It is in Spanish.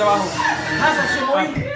trabajo. Ah,